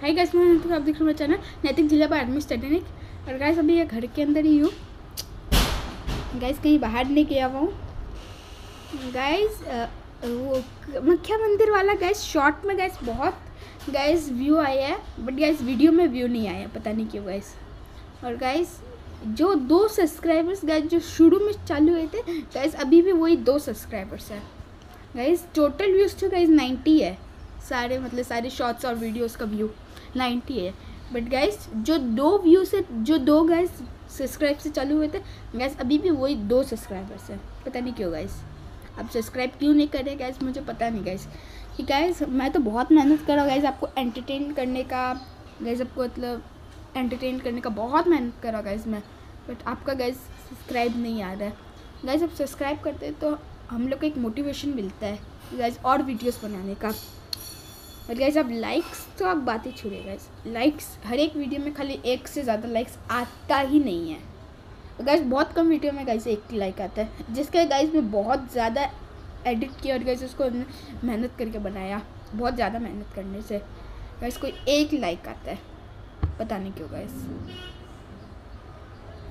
Hi guys मैं नैतिक आप देख रहे हो चैनल नैतिक जिला पर आर्मी स्टडी और गाइस अभी घर के अंदर ही हूँ। गाइस कहीं बाहर नहीं गया हुआ हूँ। गाइस वो मक्खिया मंदिर वाला? गाइस शॉर्ट में गाइस बहुत गाइस व्यू आया है। बट गाइस वीडियो में व्यू नहीं आया पता नहीं क्यों गाइस और गाइस जो दो सब्सक्राइबर्स गाइस जो शुरू में चालू हुए थे गाइस अभी भी वही दो सब्सक्राइबर्स हैं। गाइस टोटल व्यूज़ तो गाइस नाइन्टी है। सारे मतलब सारे शॉर्ट्स और वीडियोस का व्यू नाइन्टी है। बट गाइस जो दो व्यू से, जो दो गाइस सब्सक्राइब से चालू हुए थे गैस अभी भी वही दो सब्सक्राइबर्स हैं। पता नहीं क्यों गाइस आप सब्सक्राइब क्यों नहीं कर रहे गाइस मुझे पता नहीं गाइस कि गाइस मैं तो बहुत मेहनत कर रहा गाइस आपको एंटरटेन करने का गैस आपको मतलब एंटरटेन करने का बहुत मेहनत कर करा गाइस मैं। बट आपका गैस सब्सक्राइब नहीं आ रहा है। गैस आप सब्सक्राइब करते हैं तो हम लोग को एक मोटिवेशन मिलता है गैस और वीडियोस बनाने का। और गाइस आप लाइक्स तो आप बात छोड़िए गाइस लाइक्स हर एक वीडियो में खाली एक से ज़्यादा लाइक्स आता ही नहीं है। गाइस बहुत कम वीडियो में गाइस एक लाइक आता है, जिसके गाइस में बहुत ज़्यादा एडिट किया और गाइस उसको मेहनत करके बनाया, बहुत ज़्यादा मेहनत करने से। गाइस कोई एक लाइक आता है, पता नहीं क्यों गाइस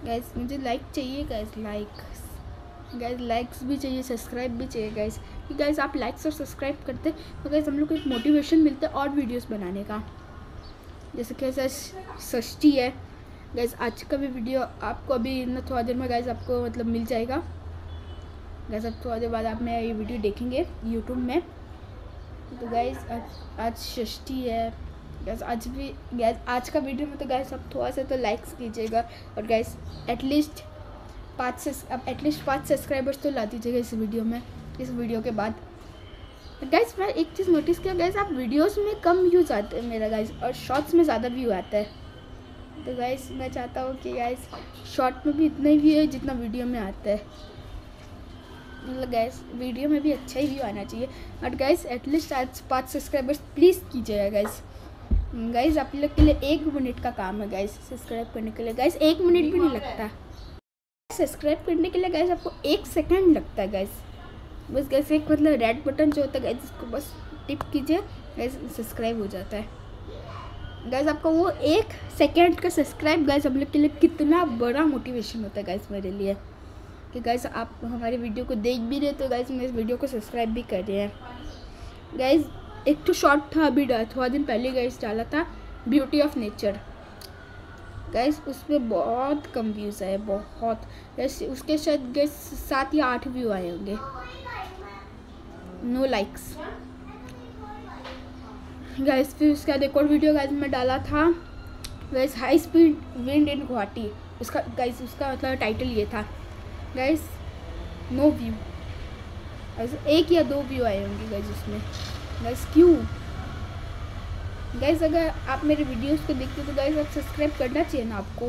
गाइस मुझे लाइक चाहिए गाइस लाइक गाइस लाइक्स भी चाहिए सब्सक्राइब भी चाहिए गाइस कि गाइस आप लाइक्स और सब्सक्राइब करते तो गाइस हम लोग को एक मोटिवेशन मिलता है और वीडियोस बनाने का. जैसे कि सस्ती है. गैस आज का भी वीडियो आपको अभी न थोड़ा देर में गाइस आपको मतलब मिल जाएगा. गैस अब थोड़ा देर बाद आप मैं ये वीडियो देखेंगे यूट्यूब में. तो गाइस आज षष्ठी है. गैस आज भी गैस आज का वीडियो में तो गैस आप थोड़ा सा तो लाइक्स कीजिएगा. और गैस एटलीस्ट पाँच से अब एटलीस्ट पाँच सब्सक्राइबर्स तो ला दीजिएगा इस वीडियो में इस वीडियो के बाद। गैस मैं एक चीज़ नोटिस किया गैस आप वीडियोस में कम व्यूज़ आते हैं मेरा गैस और शॉर्ट्स में ज़्यादा व्यू आता है। तो गैस मैं चाहता हूँ कि गैस शॉर्ट में भी इतना ही व्यू है जितना वीडियो में आता है। मतलब गैस वीडियो में भी अच्छा ही व्यू आना चाहिए। और गैस एटलीस्ट आज पाँच सब्सक्राइबर्स प्लीज़ कीजिएगा गैस गाइज़ आप लोग के लिए एक मिनट का काम है गाइज़ सब्सक्राइब करने के लिए। गाइज़ एक मिनट भी नहीं लगता। सब्सक्राइब करने के लिए गैस आपको एक सेकंड लगता है गैस बस गैस एक मतलब रेड बटन जो होता है गैस उसको बस टिप कीजिए गैस सब्सक्राइब हो जाता है. गैस आपको वो एक सेकेंड का सब्सक्राइब गैस हम लोग के लिए कितना बड़ा मोटिवेशन होता है गैस मेरे लिए. कि गैस आप हमारे वीडियो को देख भी रहे तो गाइज़ मेरे वीडियो को सब्सक्राइब भी कर रहे हैं. गैस एक तो शॉर्ट था अभी थोड़ा दिन पहले गैस डाला था ब्यूटी ऑफ़ नेचर गाइस उस पर बहुत कम व्यूज़ आए बहुत। गैस उसके शायद गैस सात या आठ व्यू आए होंगे। नो लाइक्स गैस फिर उसके बाद एक और वीडियो गैस में डाला था। Guys high speed wind in Guwahati उसका गैस उसका मतलब टाइटल ये था। गैस नो व्यू एक या दो व्यू आए होंगे गैस उसमें। गैस क्यों? गैस अगर आप मेरे वीडियोस को देखते हो तो गैस आप सब्सक्राइब करना चाहिए ना आपको।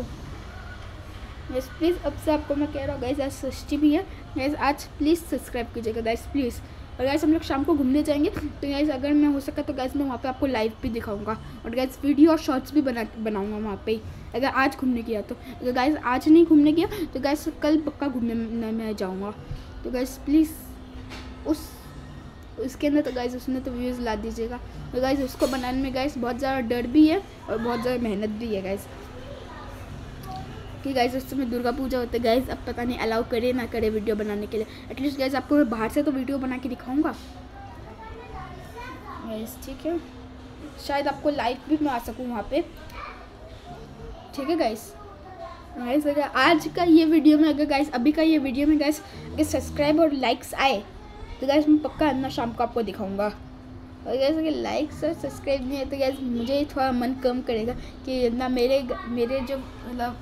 गैस प्लीज़ अब से आपको मैं कह रहा हूँ गैस आज सस्ती भी है। गैस आज प्लीज़ सब्सक्राइब कीजिएगा गैस प्लीज़ और गैस हम लोग शाम को घूमने जाएँगे। तो गैस अगर मैं हो सका तो गैस मैं वहाँ पे आपको लाइव भी दिखाऊँगा। और गैस वीडियो और शॉर्ट्स भी बना, बनाऊँगा वहाँ पे। अगर आज घूमने गया तो। अगर गैस आज नहीं घूमने गया तो गैस कल पक्का घूमने में जाऊँगा। तो गैस प्लीज़ उस उसके अंदर तो गाइज़ उसने तो व्यूज़ ला दीजिएगा। तो गाइज़ उसको बनाने में गाइज़ बहुत ज़्यादा डर भी है और बहुत ज़्यादा मेहनत भी है गाइज़ कि गाइज़ उस समय दुर्गा पूजा होते गाइज़ अब पता नहीं अलाउ करे ना करे वीडियो बनाने के लिए। एटलीस्ट गाइज़ आपको मैं बाहर से तो वीडियो बना के दिखाऊँगा। गाइज़ ठीक है। शायद आपको लाइव भी मैं आ सकूँ वहाँ पे। ठीक है गाइज़ गाइस अगर आज का ये वीडियो में, अगर गाइस अभी का ये वीडियो में गाइस अगर सब्सक्राइब और लाइक्स आए तो गैस मैं पक्का ना शाम को आपको दिखाऊँगा। और गैस अगर लाइक और सब्सक्राइब नहीं है तो गैस मुझे थोड़ा मन कम करेगा कि ना मेरे मेरे जो मतलब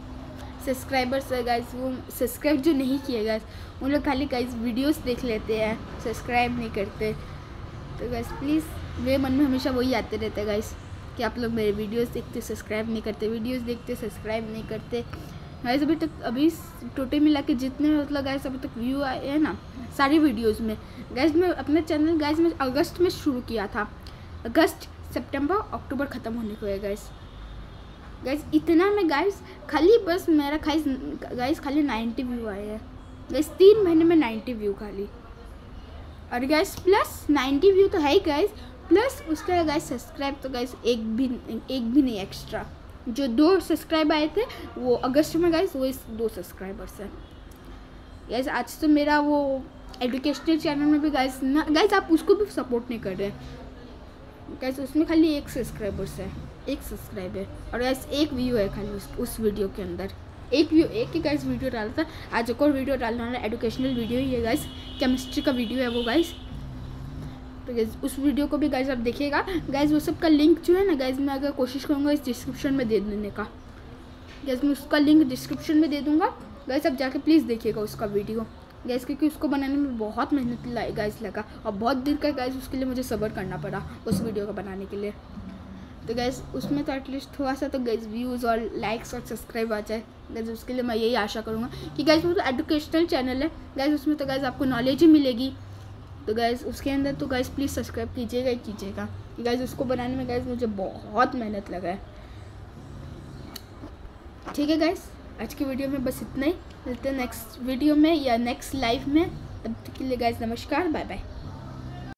सब्सक्राइबर्स है गैस वो सब्सक्राइब जो नहीं किए गैस उन लोग खाली गैस वीडियोस देख लेते हैं सब्सक्राइब नहीं करते। तो गैस प्लीज़ मेरे मन में हमेशा वही आते रहते हैं गैस कि आप लोग मेरे वीडियोस देखते सब्सक्राइब नहीं करते वीडियोस देखते सब्सक्राइब नहीं करते। गैस अभी तक अभी टोटल मिला के जितने मतलब गैस अभी तक व्यू आए हैं ना, सारी वीडियोस में। गैस मैं अपने चैनल गैस में अगस्त में शुरू किया था। अगस्त, सितंबर, अक्टूबर ख़त्म होने को है गैस गैस इतना में गैस खाली बस मेरा खाइस गैस खाली नाइन्टी व्यू आए हैं। गैस तीन महीने में नाइन्टी व्यू खाली। और गैस प्लस नाइन्टी व्यू तो है ही गैस प्लस उसका गाइस सब्सक्राइब तो गाइस एक भी एक भी नहीं एक्स्ट्रा जो दो सब्सक्राइब आए थे वो अगस्त में गाइस वो इस दो सब्सक्राइबर्स हैं। गाइस आज तो मेरा वो एजुकेशनल चैनल में भी गाइस ना गाइस आप उसको भी सपोर्ट नहीं कर रहे गाइस उसमें खाली एक सब्सक्राइबर्स है एक सब्सक्राइब है। और गाइस एक व्यू है खाली उस, उस वीडियो के अंदर। एक व्यू एक ही गाइस वीडियो डाला था आज एक और वीडियो डालने वाला एजुकेशनल वीडियो ही है गाइस केमिस्ट्री का वीडियो है वो गाइस तो गैस उस वीडियो को भी गाइज़ आप देखिएगा। गैस वो सब का लिंक जो है ना गाइज़ मैं अगर कोशिश करूँगा इस डिस्क्रिप्शन में दे देने का। गैस मैं उसका लिंक डिस्क्रिप्शन में दे दूँगा। गैस आप जाके प्लीज़ देखिएगा उसका वीडियो गैस क्योंकि उसको बनाने में बहुत मेहनत गाइज़ लगा। और बहुत दिन का गैस उसके लिए मुझे सब्र करना पड़ा उस वीडियो को बनाने के लिए। तो गैस उसमें तो एटलीस्ट थोड़ा सा तो गैस व्यूज़ और लाइक्स और सब्सक्राइब आ जाए। गैस उसके लिए मैं यही आशा करूँगा कि गैस वो तो एजुकेशनल चैनल है। गैस उसमें तो गैस आपको नॉलेज ही मिलेगी। तो गैस उसके अंदर तो गैस प्लीज़ सब्सक्राइब कीजिएगा कीजिएगा। गैस उसको बनाने में गैस मुझे बहुत मेहनत लगा है। ठीक है गैस आज की वीडियो में बस इतना ही। मिलते हैं नेक्स्ट वीडियो में या नेक्स्ट लाइव में। तब तक के लिए गैस नमस्कार बाय बाय